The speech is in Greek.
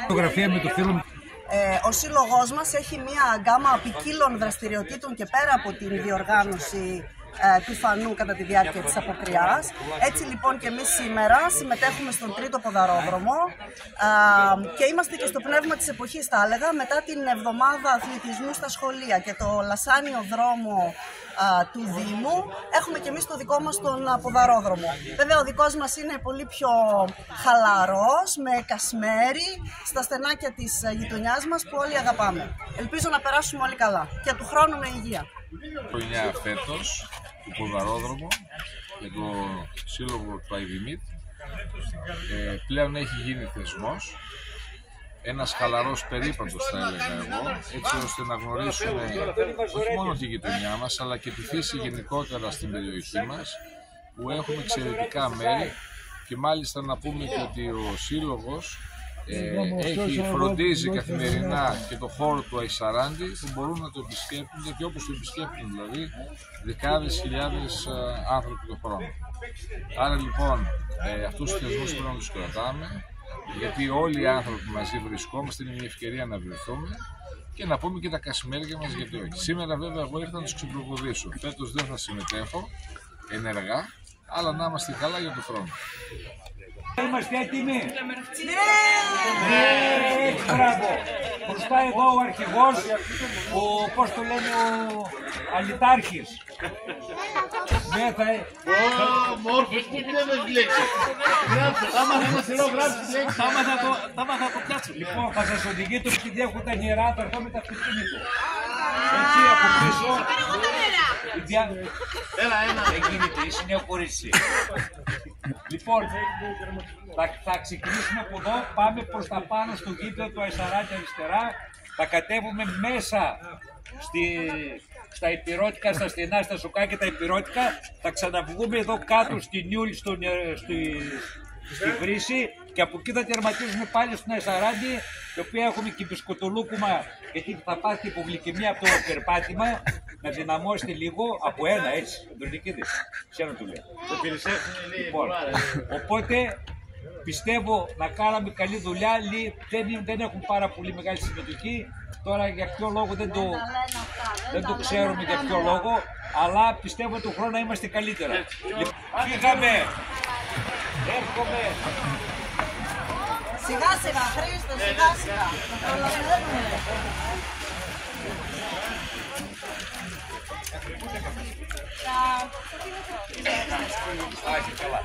Φωτογραφία με το φίλο μου. Ε, ο σύλλογός μας έχει μία γκάμα ποικίλων δραστηριοτήτων και πέρα από την διοργάνωση ε, του φανού κατά τη διάρκεια της αποκριάς. Έτσι λοιπόν και εμείς σήμερα συμμετέχουμε στον τρίτο ποδαρόδρομο ε, και είμαστε και στο πνεύμα της εποχής θα έλεγα μετά την εβδομάδα αθλητισμού στα σχολεία και το λασάνιο δρόμο ε, του Δήμου έχουμε και εμείς το δικό μας τον ποδαρόδρομο. Βέβαια ο δικός μας είναι πολύ πιο χαλαρός, με κασμέρι, στα στενάκια της γειτονιάς μας που όλοι αγαπάμε. Ελπίζω να περάσουμε όλοι καλά και του χρόνου με υγεία. Χρονιά φέτος του ποδαρόδρομο για το σύλλογο του Αϊδημίτ. Ε, πλέον έχει γίνει θεσμός ένας χαλαρός περίπατος θα έλεγα εγώ έτσι ώστε να γνωρίσουμε όχι μόνο τη γειτονιά μας αλλά και τη φύση γενικότερα στην περιοχή μας που έχουμε εξαιρετικά μέρη και μάλιστα να πούμε και ότι ο Σύλλογος ε, έχει φροντίζει καθημερινά και το χώρο του Αϊσαράντη που μπορούν να το επισκέπτουν και όπως το επισκέπτουν δηλαδή δεκάδες χιλιάδες ε, άνθρωποι το χρόνο. Άρα λοιπόν ε, αυτούς τους θεσμούς πρέπει να τους κρατάμε γιατί όλοι οι άνθρωποι μαζί βρισκόμαστε είναι μια ευκαιρία να βρεθούμε και να πούμε και τα κασιμέρια μας γιατί όχι. Σήμερα βέβαια εγώ ήρθα να τους ξυπνοκοδήσω. Φέτος δεν θα συμμετέχω ενεργά αλλά να είμαστε καλά για τον χρόνο. Είμαστε έτοιμοι. Ναι! Μπράβο. Μπροστά εδώ ο αρχηγός, ο, πώς το λένε, ο αλυτάρχης. Ναι, θα... Ω, μόρφος, που δεν λέξεις. Γράψε, άμα θα μας εδώ γράψεις λέξεις. Άμα θα το, άμα θα το πιάσω. Λοιπόν, θα σας οδηγεί το επειδή έχουν τα νερά, θα έρθω με τα αυτοκίνητο. Έτσι, από πίσω. Έλα, ένα. Δεν γίνεται, είσαι νέο κορίτσι. Λοιπόν, θα, θα ξεκινήσουμε από εδώ, πάμε προς τα πάνω στο γήπεδο του Αϊσαράκη αριστερά, θα κατέβουμε μέσα στη, στα υπηρώτικα, στα στενά, στα σοκάκια τα υπηρώτικα, θα ξαναβγούμε εδώ κάτω στη Νιούλη, στο, στη, στη βρύση. Και από εκεί θα τερματίζουμε πάλι στην Αϊσαράντη, η οποία έχουμε και μπισκοτολούκουμα, γιατί θα πάθει υπογλυκαιμία από το περπάτημα, να δυναμώσετε λίγο από ένα έτσι, Αντρονικίδης, ξέρω του λέω. Το περισσεύουν λέει. Λοιπόν, οπότε πιστεύω να κάναμε καλή δουλειά. Λι- Δεν, είναι- δεν έχουν πάρα πολύ μεγάλη συμμετοχή. Τώρα για ποιο λόγο δεν το, δεν το ξέρουμε για ποιο λόγο. Αλλά πιστεύω του χρόνου να είμαστε καλύτερα. Λοιπόν, Φύγαμε. Έρχομαι. Σιγά σιγά, Χρήστο, σιγά σιγά. Το προλαβαίνουμε. Άχι, καλά.